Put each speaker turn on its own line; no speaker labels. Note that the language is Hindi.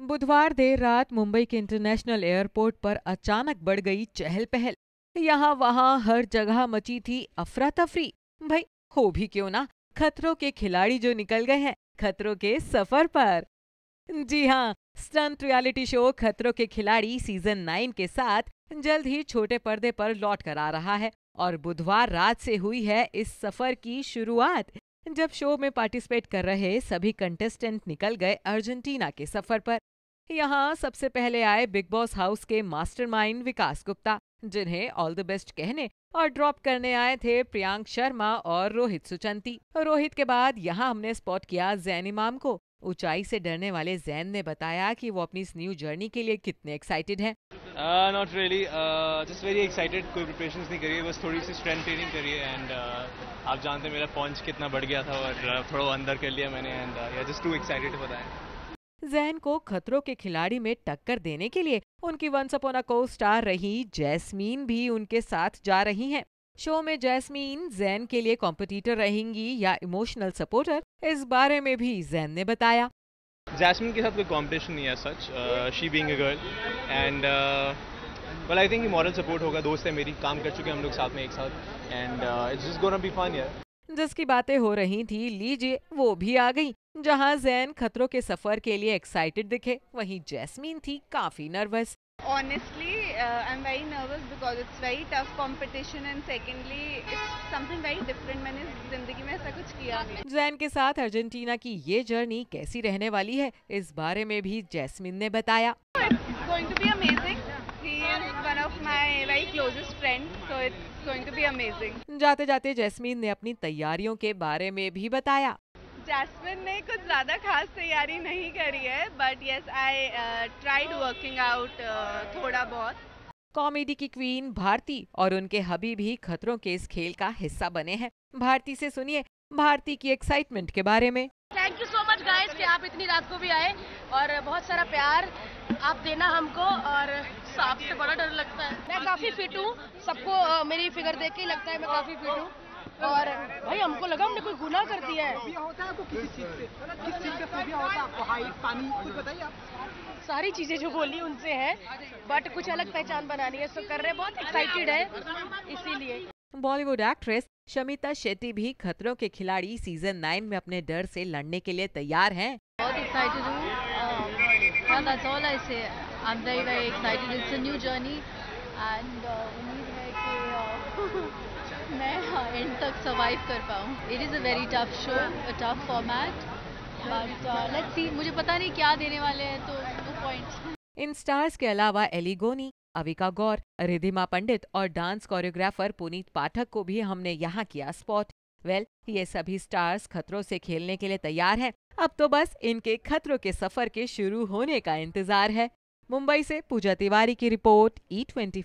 बुधवार देर रात मुंबई के इंटरनेशनल एयरपोर्ट पर अचानक बढ़ गई चहल पहल यहाँ वहाँ हर जगह मची थी अफरा तफरी भाई, हो भी क्यों ना? खतरों के खिलाड़ी जो निकल गए हैं, खतरों के सफ़र पर। जी हाँ स्टंट रियलिटी शो खतरों के खिलाड़ी सीज़न नाइन के साथ जल्द ही छोटे पर्दे पर लौट कर आ रहा है और बुधवार रात से हुई है इस सफ़र की शुरुआत। जब शो में पार्टिसिपेट कर रहे सभी कंटेस्टेंट निकल गए अर्जेंटीना के सफ़र पर। यहाँ सबसे पहले आए बिग बॉस हाउस के मास्टरमाइंड विकास गुप्ता, जिन्हें ऑल द बेस्ट कहने और ड्रॉप करने आए थे प्रियांक शर्मा और रोहित सुचंती। रोहित के बाद यहाँ हमने स्पॉट किया जैन इमाम को। ऊंचाई से डरने वाले जैन ने बताया कि वो अपनी इस न्यू जर्नी के लिए कितने एक्साइटेड हैं।
Not really just very excited कोई प्रिपरेशन नहीं करी है बस थोड़ी सी स्ट्रेंथ ट्रेनिंग करी है एंड uh, आप जानते हैं मेरा पॉन्च कितना बढ़ गया था और uh, थोड़ा अंदर कर लिया मैंने एंड जस्ट टू एक्साइटेड बताया
जैन को खतरों के खिलाड़ी में टक्कर देने के लिए उनकी वंस अपॉन अ को स्टार रही जैस्मीन भी उनके साथ जा रही हैं। शो में जैस्मीन जैन के लिए कॉम्पिटिटर रहेंगी या इमोशनल सपोर्टर इस बारे में भी जैन ने बताया।
जैस्मिन के साथ कोई कॉम्पिटिशन नहीं है such she being girl and well I think moral support होगा, दोस्त है मेरी, काम कर चुके हैं हम लोग साथ में एक साथ. And it's just gonna be fun यार
जिसकी बातें हो रही थी, लीजिए, वो भी आ गई. जहाँ जैन खतरों के सफ़र के लिए एक्साइटेड दिखे, वहीं जैस्मीन थी काफ़ी nervous
Honestly, uh, I'm very nervous because it's very tough competition and secondly, it's something very different. मैंने ज़िंदगी में ऐसा कुछ किया नहीं
जैन के साथ अर्जेंटीना की ये जर्नी कैसी रहने वाली है इस बारे में भी जैस्मिन ने बताया
It's going to be amazing. He is one of my very closest friends, so it's going to be amazing.
जाते जाते जैस्मिन ने अपनी तैयारियों के बारे में भी बताया
जैस्मिन ने कुछ ज़्यादा खास तैयारी नहीं करी है but yes I tried working out थोड़ा बहुत।
कॉमेडी की क्वीन भारती और उनके हबी भी खतरों के इस खेल का हिस्सा बने हैं। भारती से सुनिए भारती की एक्साइटमेंट के बारे में।
Thank you so much guys कि आप इतनी रात को भी आए और बहुत सारा प्यार आप देना हमको और सांप से बड़ा डर लगता है। मैं काफ़ी फिट हूँ सबको मेरी फिगर देख के ही लगता है मैं काफ़ी फिट हूँ। और भाई हमको लगा हमने कोई गुनाह कर दिया है।
होता है आपको किसी चीज़ से किस चीज़ से फोबिया होता है? आपको हाइट पानी कुछ बताइए आप।
सारी चीज़ें जो बोली उनसे है बट कुछ अलग पहचान बनानी है सो कर रहे बहुत एक्साइटेड है इसीलिए।
बॉलीवुड एक्ट्रेस शमिता शेट्टी भी खतरों के खिलाड़ी सीज़न नाइन में अपने डर से लड़ने के लिए तैयार हैं।
बहुत एक्साइटेड हूँ। हाँ दैट्स ऑल एंड तक सर्वाइव कर पाऊँ। It is a very tough show a tough format but let's see मुझे पता नहीं क्या देने वाले हैं तो नो पॉइंट
इन स्टार्स के अलावा एली गोनी अविका गौर रिधिमा पंडित और डांस कोरियोग्राफर पुनीत पाठक को भी हमने यहाँ किया स्पॉट वेल ये सभी स्टार्स खतरों से खेलने के लिए तैयार हैं। अब तो बस इनके खतरों के सफ़र के शुरू होने का इंतज़ार है। मुंबई से पूजा तिवारी की रिपोर्ट ई ट्वेंटी